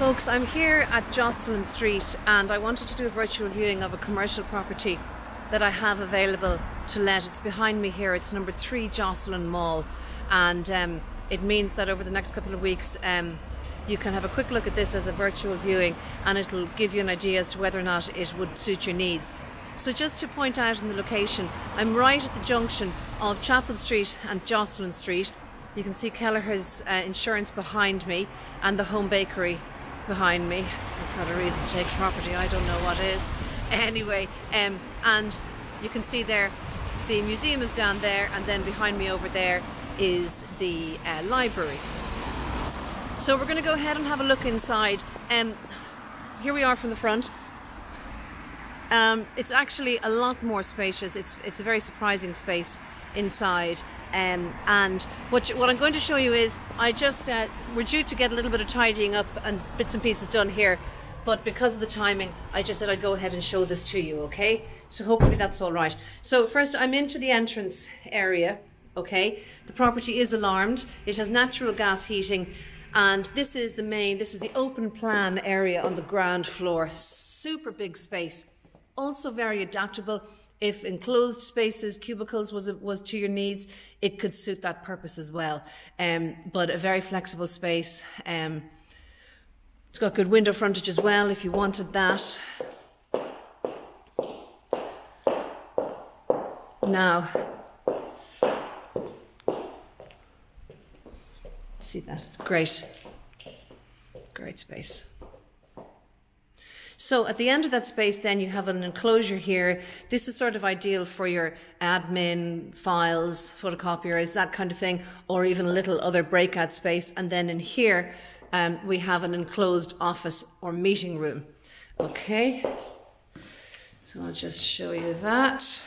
Folks, I'm here at Jocelyn Street and I wanted to do a virtual viewing of a commercial property that I have available to let. It's behind me here. It's number three Jocelyn Mall, and um, it means that over the next couple of weeks, um, you can have a quick look at this as a virtual viewing, and it'll give you an idea as to whether or not it would suit your needs. So, just to point out in the location, I'm right at the junction of Chapel Street and Jocelyn Street. You can see Kelleher's uh, insurance behind me and the home bakery behind me. That's not a reason to take property, I don't know what is. Anyway, um, and you can see there the museum is down there, and then behind me over there is the uh, library. So we're going to go ahead and have a look inside. Um, here we are from the front. Um, it's actually a lot more spacious. It's it's a very surprising space inside. Um, and what you, what I'm going to show you is I just uh, we're due to get a little bit of tidying up and bits and pieces done here, but because of the timing, I just said I'd go ahead and show this to you. Okay, so hopefully that's all right. So first, I'm into the entrance area. Okay, the property is alarmed. It has natural gas heating. And this is the main, this is the open plan area on the ground floor. Super big space. Also very adaptable if enclosed spaces, cubicles was was to your needs, it could suit that purpose as well. Um, but a very flexible space. Um, it's got good window frontage as well if you wanted that. Now, see that it's great, great space. So at the end of that space, then you have an enclosure here. This is sort of ideal for your admin files, photocopiers, that kind of thing, or even a little other breakout space. And then in here, um, we have an enclosed office or meeting room. Okay, so I'll just show you that.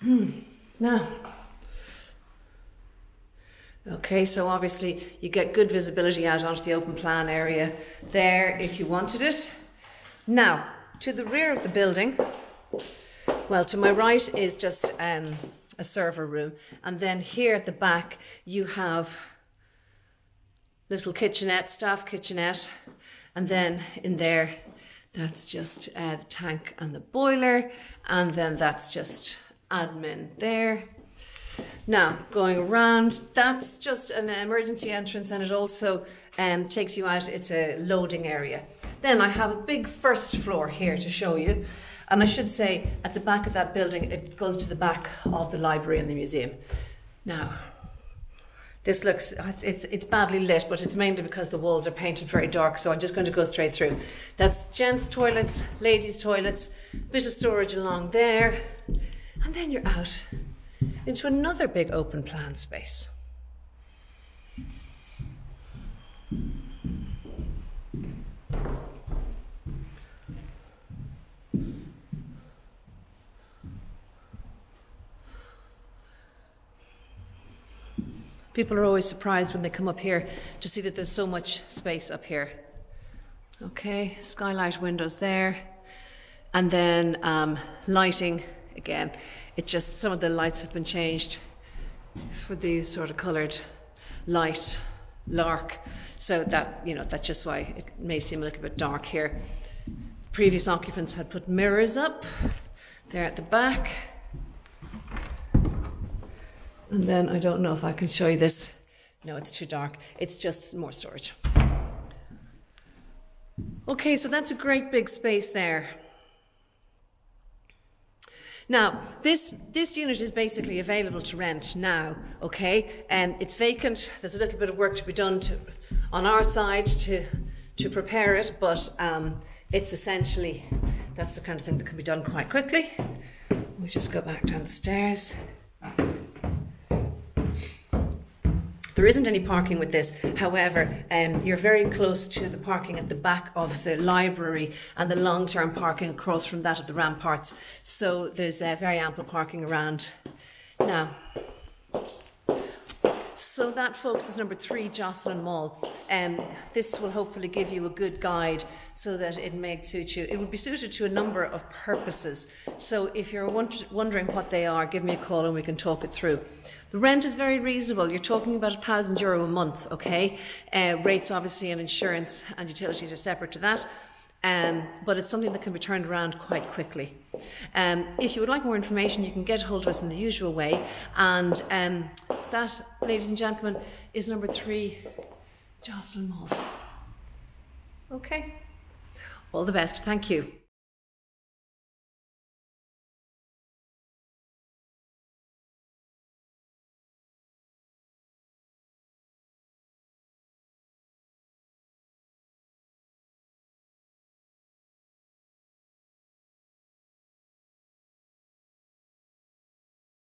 Hmm. Now, Okay, so obviously you get good visibility out onto the open plan area there if you wanted it. Now, to the rear of the building, well, to my right is just um, a server room, and then here at the back you have little kitchenette, staff kitchenette, and then in there that's just uh, the tank and the boiler, and then that's just admin there now, going around, that's just an emergency entrance and it also um, takes you out, it's a loading area. Then I have a big first floor here to show you. And I should say, at the back of that building, it goes to the back of the library and the museum. Now, this looks, it's, it's badly lit, but it's mainly because the walls are painted very dark, so I'm just going to go straight through. That's gents' toilets, ladies' toilets, bit of storage along there, and then you're out into another big open plan space. People are always surprised when they come up here to see that there's so much space up here. Okay, skylight windows there. And then um, lighting again it just, some of the lights have been changed for these sort of coloured light lark. So that, you know, that's just why it may seem a little bit dark here. Previous occupants had put mirrors up there at the back. And then I don't know if I can show you this. No, it's too dark. It's just more storage. Okay, so that's a great big space there. Now, this, this unit is basically available to rent now, okay? And um, it's vacant. There's a little bit of work to be done to, on our side to, to prepare it, but um, it's essentially, that's the kind of thing that can be done quite quickly. We just go back down the stairs. There isn't any parking with this. However, um, you're very close to the parking at the back of the library and the long term parking across from that of the ramparts. So there's uh, very ample parking around. Now, So that, folks, is number three, Jocelyn Mall. Um, this will hopefully give you a good guide so that it may suit you. It would be suited to a number of purposes. So if you're wondering what they are, give me a call and we can talk it through. The rent is very reasonable. You're talking about a thousand euro a month, okay? Uh, rates, obviously, and insurance and utilities are separate to that. Um, but it's something that can be turned around quite quickly. Um, if you would like more information, you can get hold of us in the usual way. And um, that, ladies and gentlemen, is number three, Jocelyn Mall. Okay. All the best. Thank you.